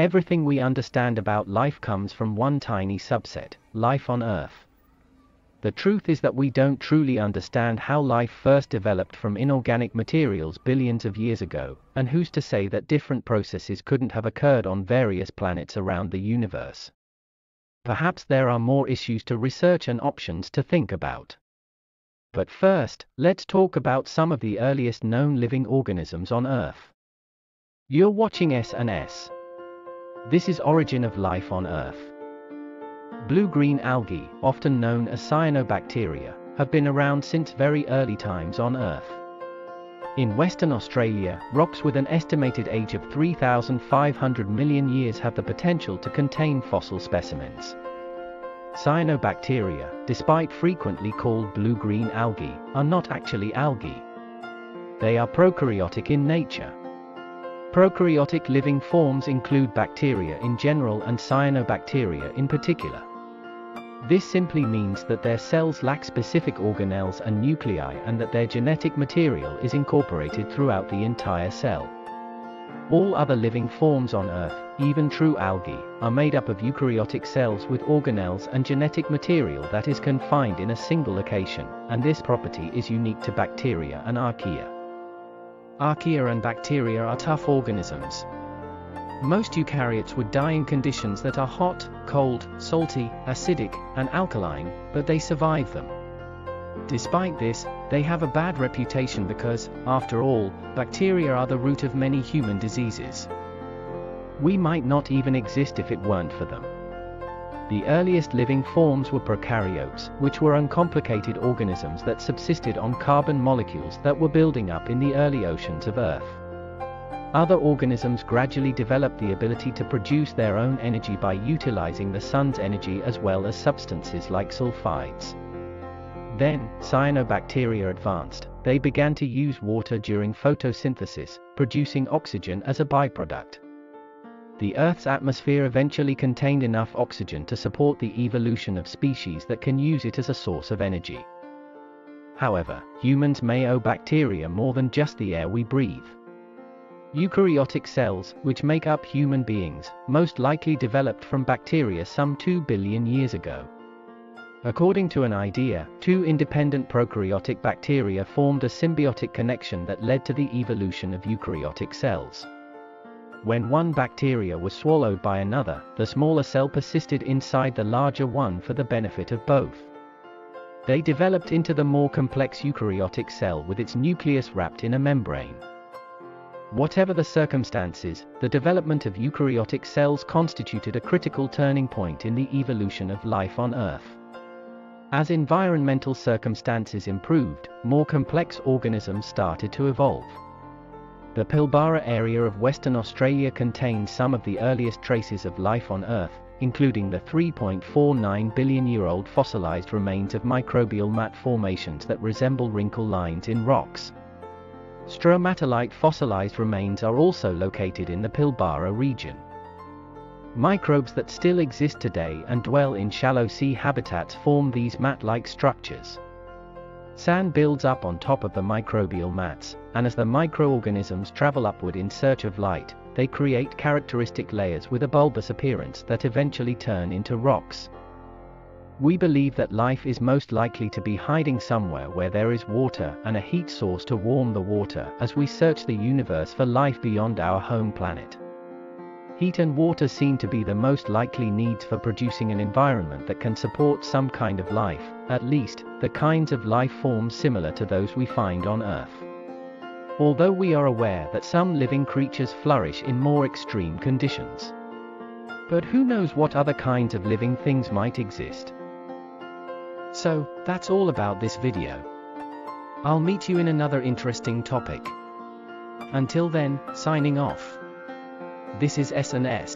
Everything we understand about life comes from one tiny subset, life on Earth. The truth is that we don't truly understand how life first developed from inorganic materials billions of years ago, and who's to say that different processes couldn't have occurred on various planets around the universe. Perhaps there are more issues to research and options to think about. But first, let's talk about some of the earliest known living organisms on Earth. You're watching S&S. This is Origin of Life on Earth. Blue-green algae, often known as cyanobacteria, have been around since very early times on Earth. In Western Australia, rocks with an estimated age of 3,500 million years have the potential to contain fossil specimens. Cyanobacteria, despite frequently called blue-green algae, are not actually algae. They are prokaryotic in nature. Prokaryotic living forms include bacteria in general and cyanobacteria in particular. This simply means that their cells lack specific organelles and nuclei and that their genetic material is incorporated throughout the entire cell. All other living forms on Earth, even true algae, are made up of eukaryotic cells with organelles and genetic material that is confined in a single location, and this property is unique to bacteria and archaea. Archaea and bacteria are tough organisms, most eukaryotes would die in conditions that are hot, cold, salty, acidic, and alkaline, but they survive them. Despite this, they have a bad reputation because, after all, bacteria are the root of many human diseases. We might not even exist if it weren't for them. The earliest living forms were prokaryotes, which were uncomplicated organisms that subsisted on carbon molecules that were building up in the early oceans of Earth. Other organisms gradually developed the ability to produce their own energy by utilizing the sun's energy as well as substances like sulfides. Then, cyanobacteria advanced. They began to use water during photosynthesis, producing oxygen as a byproduct. The Earth's atmosphere eventually contained enough oxygen to support the evolution of species that can use it as a source of energy. However, humans may owe bacteria more than just the air we breathe. Eukaryotic cells, which make up human beings, most likely developed from bacteria some 2 billion years ago. According to an idea, two independent prokaryotic bacteria formed a symbiotic connection that led to the evolution of eukaryotic cells. When one bacteria was swallowed by another, the smaller cell persisted inside the larger one for the benefit of both. They developed into the more complex eukaryotic cell with its nucleus wrapped in a membrane. Whatever the circumstances, the development of eukaryotic cells constituted a critical turning point in the evolution of life on Earth. As environmental circumstances improved, more complex organisms started to evolve. The Pilbara area of Western Australia contains some of the earliest traces of life on Earth, including the 3.49 billion year old fossilized remains of microbial mat formations that resemble wrinkle lines in rocks. Stromatolite fossilized remains are also located in the Pilbara region. Microbes that still exist today and dwell in shallow sea habitats form these mat-like structures. Sand builds up on top of the microbial mats, and as the microorganisms travel upward in search of light, they create characteristic layers with a bulbous appearance that eventually turn into rocks. We believe that life is most likely to be hiding somewhere where there is water and a heat source to warm the water as we search the universe for life beyond our home planet. Heat and water seem to be the most likely needs for producing an environment that can support some kind of life, at least, the kinds of life forms similar to those we find on Earth. Although we are aware that some living creatures flourish in more extreme conditions. But who knows what other kinds of living things might exist? So, that's all about this video. I'll meet you in another interesting topic. Until then, signing off. This is S&S.